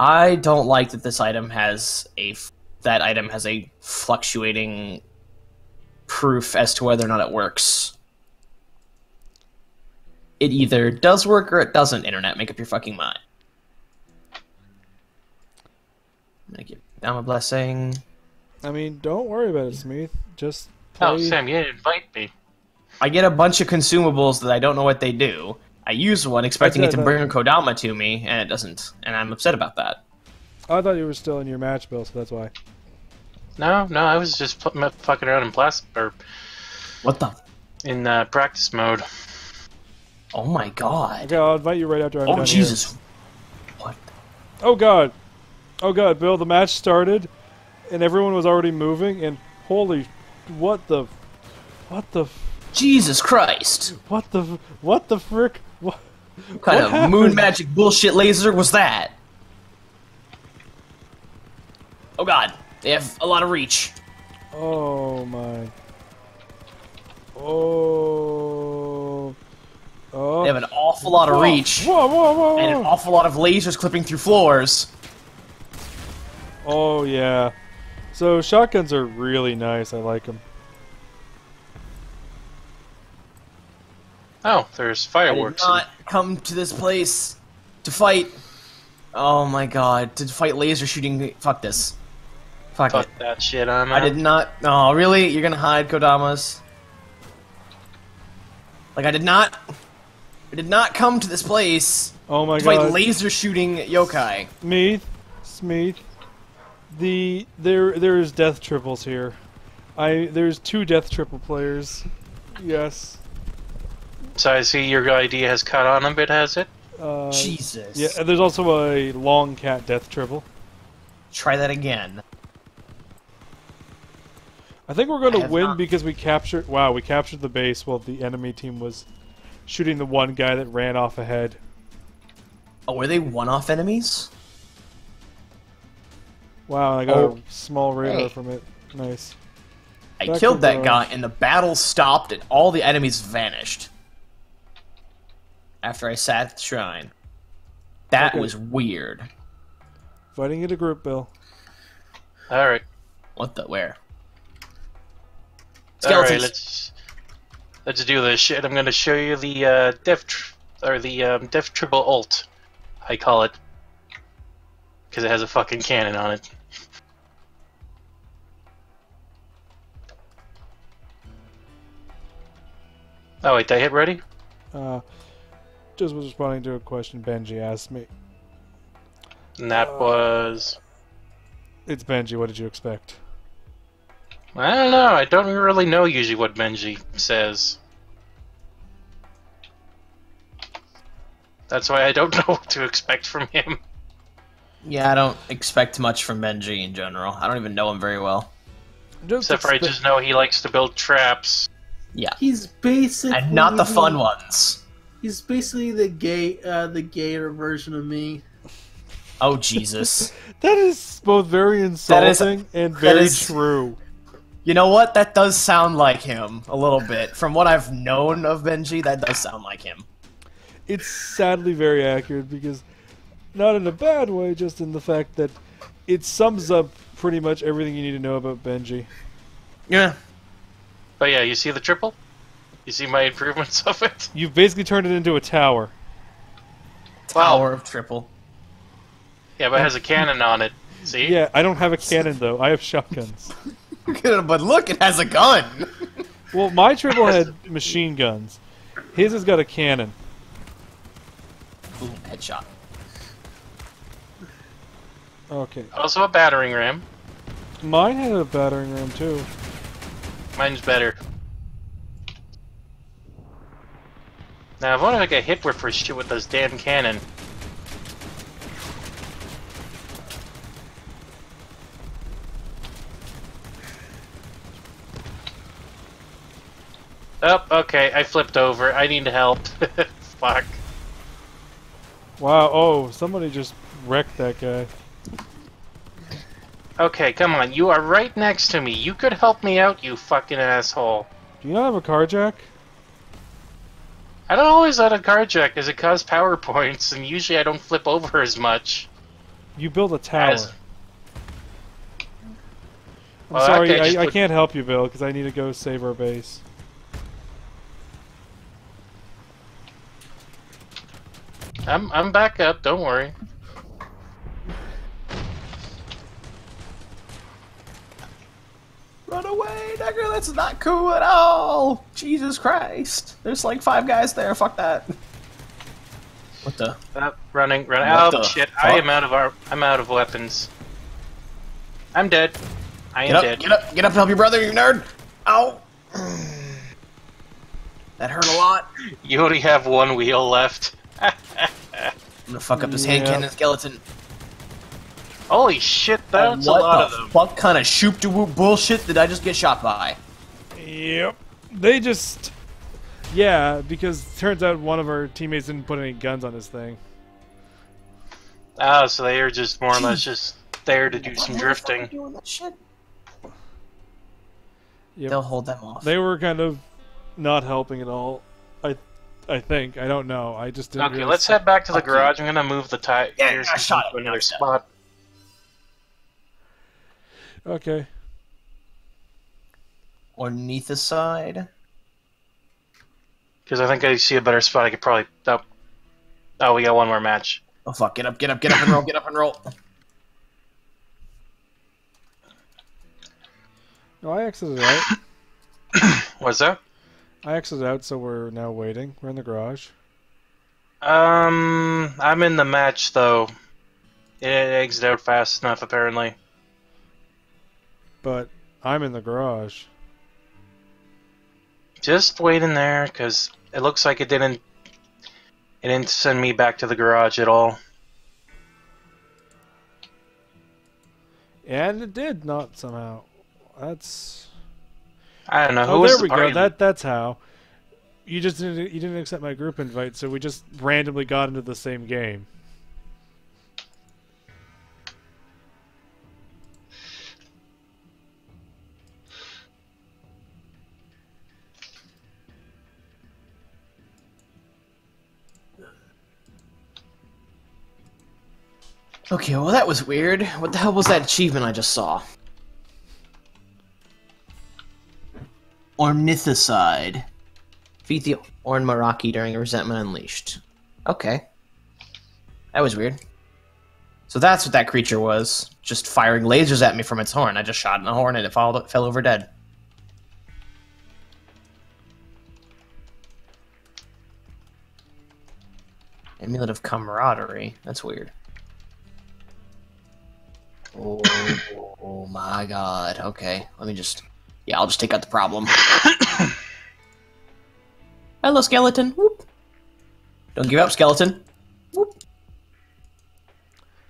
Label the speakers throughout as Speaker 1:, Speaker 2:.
Speaker 1: I don't like that this item has a f- that item has a fluctuating proof as to whether or not it works. It either does work or it doesn't. Internet, make up your fucking mind. Thank you. Down a blessing.
Speaker 2: I mean, don't worry about it, Smith. Just oh, play.
Speaker 3: Oh, Sam, you didn't invite me.
Speaker 1: I get a bunch of consumables that I don't know what they do. I use one expecting it to bring Kodama to me, and it doesn't, and I'm upset about that.
Speaker 2: I thought you were still in your match, Bill, so that's why.
Speaker 3: No, no, I was just fucking around in plas- or
Speaker 1: What the?
Speaker 3: in uh, practice mode.
Speaker 1: Oh my god!
Speaker 2: Okay, I'll invite you right after I'm
Speaker 1: Oh
Speaker 2: done here.
Speaker 1: Jesus! What?
Speaker 2: Oh god. Oh god, Bill, the match started and everyone was already moving and holy what the what the
Speaker 1: Jesus Christ!
Speaker 2: what the what the frick what
Speaker 1: What kind
Speaker 2: What
Speaker 1: of
Speaker 2: happened?
Speaker 1: moon magic bullshit laser was that? Oh god, they have a lot of reach.
Speaker 2: Oh my Oh Oh
Speaker 1: They have an awful lot of
Speaker 2: Whoa,
Speaker 1: reach
Speaker 2: Whoa, whoa, whoa,
Speaker 1: and an awful lot of lasers clipping through floors.
Speaker 2: Oh yeah. So shotguns are really nice. I like them.
Speaker 3: Oh, there's fireworks.
Speaker 1: I did not come to this place to fight. Oh my god, to fight laser shooting. Fuck this. Fuck,
Speaker 3: Fuck
Speaker 1: it.
Speaker 3: that shit, I'm
Speaker 1: I
Speaker 3: out.
Speaker 1: did not. Oh, really? You're gonna hide Kodamas? Like I did not. I did not come to this place
Speaker 2: Oh my
Speaker 1: to fight laser shooting yokai.
Speaker 2: Smith, Smith. The there there is death triples here. I there's two death triple players. Yes.
Speaker 3: So I see your idea has caught on a bit, has it?
Speaker 2: Uh,
Speaker 1: Jesus.
Speaker 2: Yeah, and there's also a long cat death triple.
Speaker 1: Try that again.
Speaker 2: I think we're going to win
Speaker 1: not-
Speaker 2: because we captured. Wow, we captured the base while the enemy team was shooting the one guy that ran off ahead.
Speaker 1: Oh, were they one-off enemies?
Speaker 2: Wow, I got
Speaker 1: Oh.
Speaker 2: a small radar
Speaker 1: Hey.
Speaker 2: from it. Nice.
Speaker 1: I
Speaker 2: Back
Speaker 1: killed that guy, and the battle stopped, and all the enemies vanished. After I sat at the shrine. That
Speaker 2: Okay.
Speaker 1: was weird.
Speaker 2: Fighting in a group, Bill.
Speaker 3: Alright.
Speaker 1: What the? Where?
Speaker 3: Alright, let's let's do this shit. I'm gonna show you the uh, Def tr- or the um, Def Triple Ult, I call it, because it has a fucking cannon on it. Oh wait, did I hit ready?
Speaker 2: Uh, just was responding to a question Benji asked me.
Speaker 3: And that uh, was
Speaker 2: It's Benji. What did you expect?
Speaker 3: I don't know. I don't really know usually what Benji says. That's why I don't know what to expect from him.
Speaker 1: Yeah, I don't expect much from Benji in general. I don't even know him very well.
Speaker 2: Just
Speaker 3: Except for I just know he likes to build traps.
Speaker 1: Yeah.
Speaker 4: He's basically
Speaker 1: And not the fun ones.
Speaker 4: He's basically the gay, uh, the gayer version of me.
Speaker 1: Oh, Jesus.
Speaker 2: That is both very
Speaker 1: That is-
Speaker 2: insulting and very
Speaker 1: is-
Speaker 2: true.
Speaker 1: you know what? That does sound like him a little bit. From what I've known of Benji, that does sound like him.
Speaker 2: It's sadly very accurate because, not in a bad way, just in the fact that it sums up pretty much everything you need to know about Benji.
Speaker 1: Yeah.
Speaker 3: But yeah, you see the triple? You see my improvements of it?
Speaker 2: You've basically turned it into a tower.
Speaker 1: Tower of Triple.
Speaker 3: Yeah, but it has a cannon on it. See?
Speaker 2: Yeah, I don't have a cannon though. I have shotguns.
Speaker 1: but look, it has a gun.
Speaker 2: Well, my triple had machine guns. His has got a cannon.
Speaker 1: Boom, headshot.
Speaker 2: Okay.
Speaker 3: Also a battering ram.
Speaker 2: Mine had a battering ram too.
Speaker 3: Mine's better. Now, if only I get hit with for shit with this damn cannon. Oh, okay, I flipped over. I need help. Fuck.
Speaker 2: Wow. Oh, somebody just wrecked that guy.
Speaker 3: Okay, come on. You are right next to me. You could help me out, you fucking asshole.
Speaker 2: Do you not have a car jack?
Speaker 3: I don't always let a car jack as it causes power points, and usually I don't flip over as much.
Speaker 2: You build a tower.
Speaker 3: As-
Speaker 2: I'm
Speaker 3: Well,
Speaker 2: sorry, I, I
Speaker 3: put-
Speaker 2: can't help you, Bill, because I need to go save our base.
Speaker 3: I'm I'm back up. Don't worry.
Speaker 1: Run away, Decker. That's not cool at all. Jesus Christ. There's like five guys there. Fuck that. What the?
Speaker 3: Uh, running, running.
Speaker 1: What
Speaker 3: Oh
Speaker 1: the
Speaker 3: shit! I am out of our. I'm out of weapons. I'm dead. I get am
Speaker 1: Get up,
Speaker 3: dead.
Speaker 1: get up, get up and help your brother, you nerd. Ow. That hurt a lot.
Speaker 3: You only have one wheel left.
Speaker 1: I'm gonna fuck up this hand
Speaker 2: Yeah.
Speaker 1: cannon skeleton.
Speaker 3: Holy shit! That's a
Speaker 1: what
Speaker 3: lot of
Speaker 1: the
Speaker 3: them.
Speaker 1: fuck kind of shoop de whoop bullshit did I just get shot by?
Speaker 2: Yep. They just. Yeah, because turns out one of our teammates didn't put any guns on this thing.
Speaker 3: Oh, so they are just more or less just there to do some drifting.
Speaker 1: Doing that shit.
Speaker 2: Yep.
Speaker 1: They'll hold them off.
Speaker 2: They were kind of not helping at all. I, I think I don't know. I just didn't.
Speaker 3: Okay, let's head back to the garage. I'm gonna move the tire.
Speaker 1: Yeah,
Speaker 3: and
Speaker 1: I shot
Speaker 3: to
Speaker 1: him.
Speaker 3: another
Speaker 1: Now he's dead.
Speaker 3: spot.
Speaker 2: Okay.
Speaker 1: Ornithicide.
Speaker 3: Because I think I see a better spot. I could probably. Oh, oh, we got one more match.
Speaker 1: Oh fuck! Get up! Get up! Get up and roll! Get up and roll!
Speaker 2: No, I exited out.
Speaker 3: What's that?
Speaker 2: I exited out, so we're now waiting. We're in the garage.
Speaker 3: Um, I'm in the match though. It exited out fast enough, apparently.
Speaker 2: But I'm in the garage.
Speaker 3: Just wait in there, because it looks like it didn't. It didn't send me back to the garage at all.
Speaker 2: And it did not somehow. That's
Speaker 3: I don't know oh, who
Speaker 2: oh,
Speaker 3: was
Speaker 2: there
Speaker 3: the
Speaker 2: we go. That that's how. You just didn't you didn't accept my group invite, so we just randomly got into the same game.
Speaker 1: Okay, well that was weird. What the hell was that achievement I just saw? Ornithicide. Feed the Onmoraki during a resentment unleashed. Okay. That was weird. So that's what that creature was. Just firing lasers at me from its horn. I just shot in the horn and it followed, fell over dead. Amulet of camaraderie. That's weird. Oh, my god. Okay, let me just. Yeah, I'll just take out the problem. Hello, skeleton. Whoop. Don't give up, skeleton. Whoop.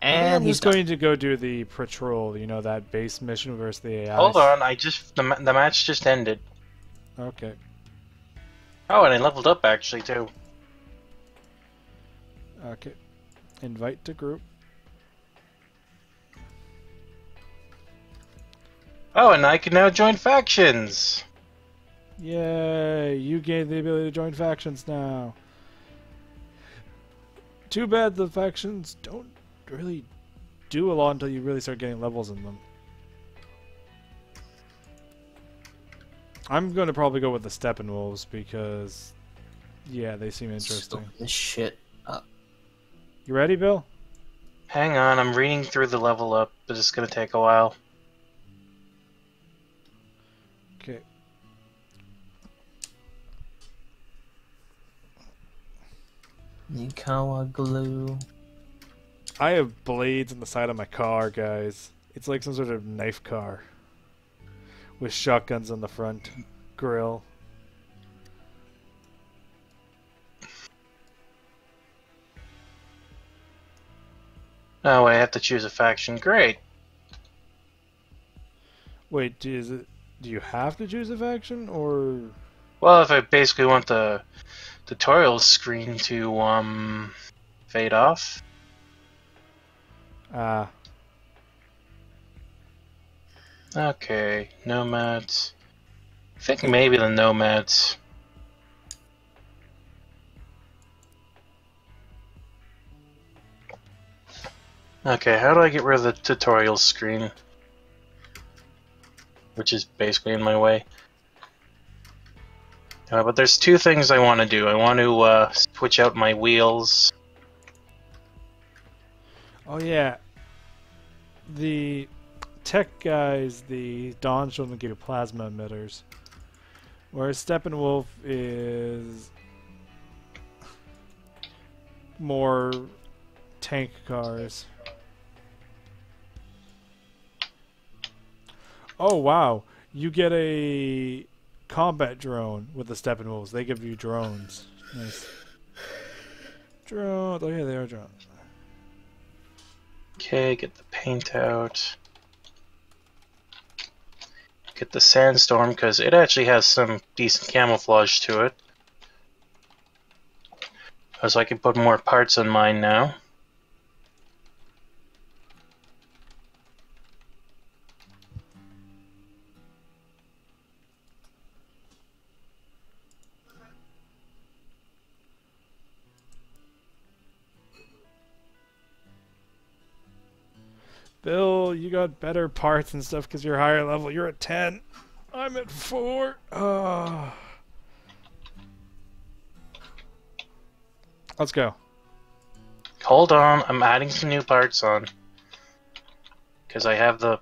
Speaker 1: And he's
Speaker 2: going to go do the patrol. You know that base mission versus the AI.
Speaker 3: Hold on, I just the, the match just ended.
Speaker 2: Okay.
Speaker 3: Oh, and I leveled up actually too.
Speaker 2: Okay. Invite to group.
Speaker 3: Oh, and I can now join factions.
Speaker 2: Yay! You gain the ability to join factions now. Too bad the factions don't really do a lot until you really start getting levels in them. I'm going to probably go with the Steppenwolves because, yeah, they seem interesting.
Speaker 1: Stop This shit. up.
Speaker 2: You ready, Bill?
Speaker 3: Hang on, I'm reading through the level up, but it's gonna take a while.
Speaker 1: Nikawa glue.
Speaker 2: I have blades on the side of my car, guys. It's like some sort of knife car with shotguns on the front grill.
Speaker 3: Oh, I have to choose a faction. Great.
Speaker 2: Wait, is it? Do you have to choose a faction, or
Speaker 3: Well, if I basically want the tutorial screen to um fade off.
Speaker 2: ah?
Speaker 3: Okay, nomads. I think maybe the nomads. Okay, how do I get rid of the tutorial screen? Which is basically in my way. Uh, but there's two things I want to do. I want to uh, switch out my wheels.
Speaker 2: Oh yeah. The tech guys, the Dawn showed them give you plasma emitters. Whereas Steppenwolf is more tank cars. Oh wow. You get a combat drone with the Steppenwolves. They give you drones. Nice. Drone. Oh yeah, they are drones.
Speaker 3: Okay, get the paint out. Get the sandstorm because it actually has some decent camouflage to it. So I can put more parts on mine now.
Speaker 2: Bill, you got better parts and stuff because you're higher level. You're at 10. I'm at 4. Oh. Let's go.
Speaker 3: Hold on, I'm adding some new parts on. Because I have the...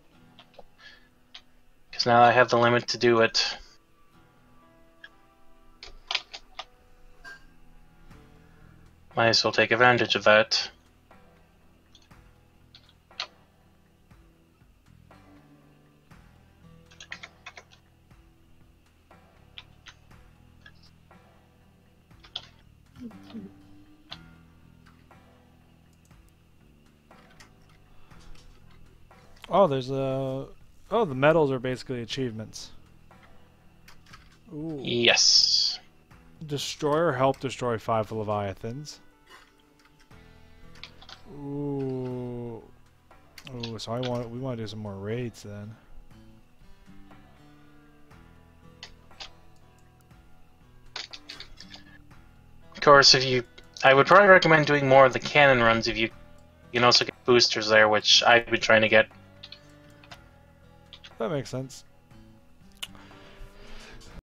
Speaker 3: Because now I have the limit to do it. Might as well take advantage of that.
Speaker 2: Oh, there's a. Oh, the medals are basically achievements. Ooh.
Speaker 3: Yes.
Speaker 2: Destroy or help destroy five Leviathans. Ooh. Ooh, so I want we want to do some more raids then.
Speaker 3: Of course, if you... I would probably recommend doing more of the cannon runs if you... You can also get boosters there, which I've been trying to get.
Speaker 2: That makes sense.